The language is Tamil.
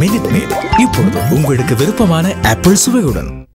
மினிட் மேட் இப்பொழுது உங்களுக்கு விருப்பமான ஆப்பிள் சுவையுடன்.